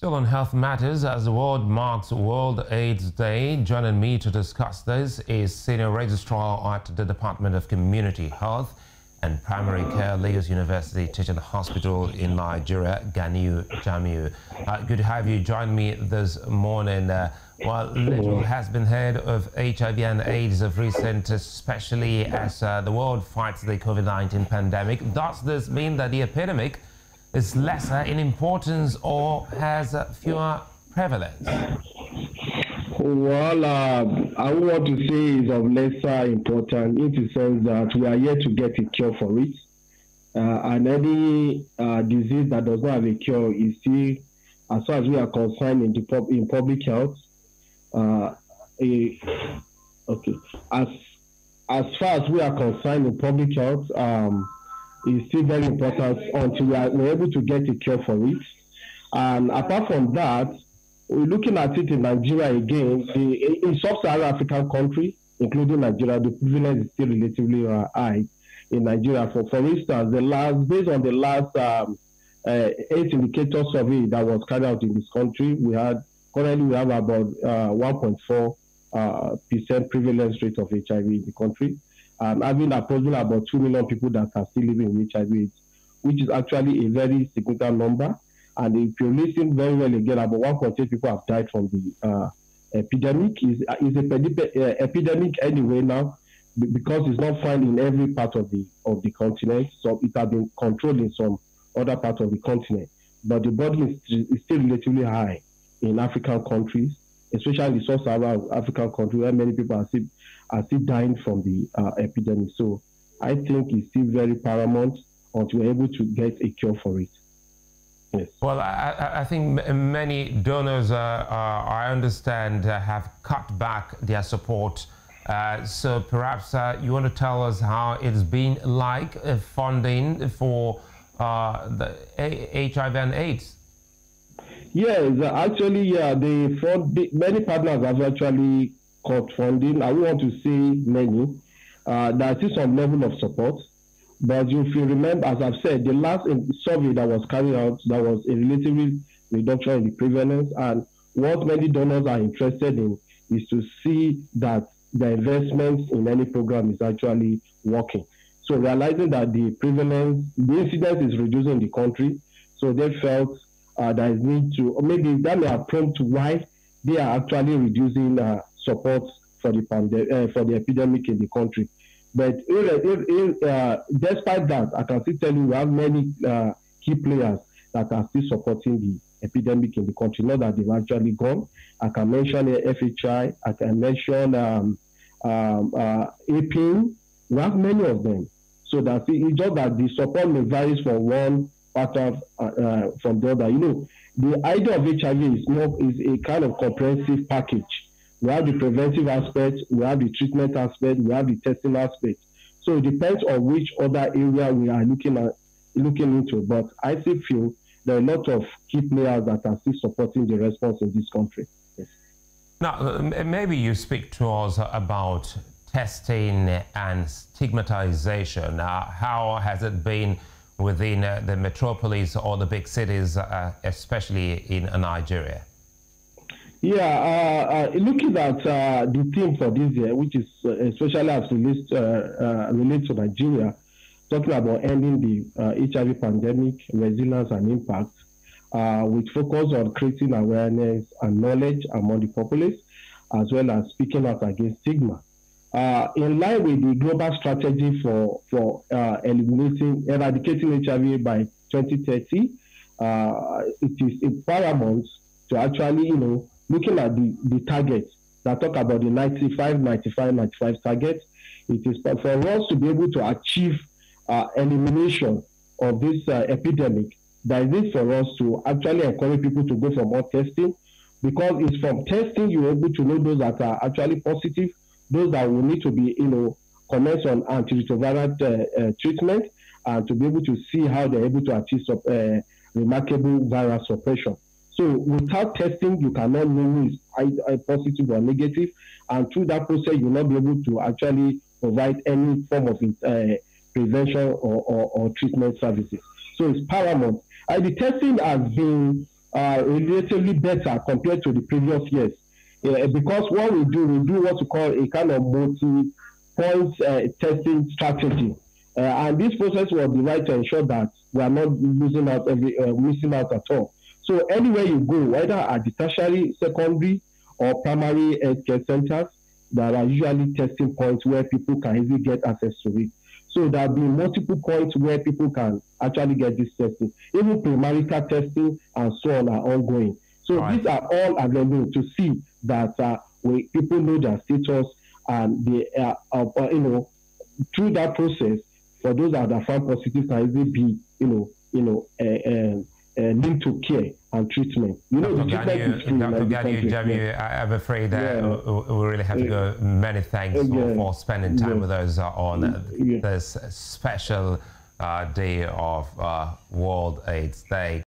Still on health matters, as the world marks World AIDS Day, joining me to discuss this is Senior Registrar at the Department of Community Health and Primary Care, Lagos University Teaching Hospital in Nigeria, Ganiu Jamiu. Uh, good to have you join me this morning. Uh, well, little has been heard of HIV and AIDS of recent, especially as uh, the world fights the COVID-19 pandemic. Does this mean that the epidemic is lesser in importance or has fewer prevalence? Well, uh, I want to say is of lesser importance in the sense that we are yet to get a cure for it. Uh, and any uh, disease that does not have a cure is still, as far as we are concerned in, the pub- in public health, uh, a, okay, as as far as we are concerned in public health, um, is still very important until we are able to get a cure for it. And apart from that, we're looking at it in Nigeria again. The, in sub-Saharan African country, including Nigeria, the prevalence is still relatively uh, high in Nigeria. For for instance, the last based on the last um, uh, AIDS indicator survey that was carried out in this country, we had currently we have about uh, 1.4 uh, percent prevalence rate of HIV in the country um, having approximately about 2 million people that are still living with HIV AIDS, which is actually a very significant number. And if you listen very well again, about 1.8 people have died from the uh, epidemic. is is a uh, epidemic anyway now because it's not found in every part of the of the continent. So it has been controlled in some other parts of the continent. But the burden is, is still relatively high in African countries, especially sub-Saharan African countries where many people are still are still dying from the uh, epidemic. So I think it's still very paramount until we're able to get a cure for it. Yes. Well, I, I think many donors, uh, uh, I understand, uh, have cut back their support. Uh, so perhaps uh, you want to tell us how it's been like uh, funding for the a HIV and AIDS. Yes, actually, yeah, the fund, many partners have actually cut funding. I want to say many. Uh, there is some level of support. But if you remember, as I've said, the last survey that was carried out, there was a relatively reduction in the prevalence. And what many donors are interested in is to see that the investment in any program is actually working. So realizing that the prevalence, the incidence is reducing in the country, so they felt uh, there is need to, or maybe that may have prompted why they are actually reducing uh, support for the pandemic, uh, for the epidemic in the country. But uh, despite that, I can still tell you we have many uh, key players that are still supporting the epidemic in the country. Not that they've actually gone. I can mention FHI. I can mention um, um, uh. We have many of them. So that it's just that the support may vary from one part of uh, uh, from the other. You know, the idea of HIV is more is a kind of comprehensive package we have the preventive aspect, we have the treatment aspect, we have the testing aspect. So it depends on which other area we are looking at looking into. But I still feel there are a lot of key players that are still supporting the response in this country. Yes. Now, uh, maybe you speak to us about testing and stigmatization. Uh, how has it been within uh, the metropolis or the big cities, uh, especially in Nigeria? Yeah, uh, uh, looking at uh, the theme for this year, which is uh, especially as relates, uh, uh, relates to Nigeria, talking about ending the HIV pandemic, resilience and impact, with focus on creating awareness and knowledge among the populace, as well as speaking out against stigma. In line with the global strategy for for eliminating, eradicating HIV by 2030, it is paramount to actually, you know, looking at the, the targets that talk about the 95, 95, 95 target, it is for us to be able to achieve uh, elimination of this uh, epidemic, that is for us to actually encourage people to go for more testing because it's from testing you're able to know those that are actually positive, those that will need to be, you know, commence on antiretroviral uh, uh, treatment and to be able to see how they're able to achieve uh, remarkable viral suppression. So without testing, you cannot know who is positive or negative, and through that process, you'll not be able to actually provide any form of uh, prevention or, or, or, treatment services. So it's paramount. And the testing has been uh, relatively better compared to the previous years. Uh, because what we do, we do what we call a kind of multi-point uh, testing strategy. Uh, and this process was designed to ensure that we are not losing out every, uh, missing out at all. So anywhere you go, whether at the tertiary, secondary, or primary healthcare centers, there are usually testing points where people can easily get access to it. So there'll be multiple points where people can actually get this testing. Even premarital testing and so on are ongoing. So these are all available to see that uh, we, people know their status and they are, uh, uh, you know, through that process, for those that are found positive can easily be, you know, you know, uh, uh, linked to care and treatment. You know, Dr. Ganiu, Dr. Ganiu Jamiu, I'm afraid that yeah. we really have to go. Many thanks yeah. for, spending time yeah. with us on this special uh, day of uh, World AIDS Day.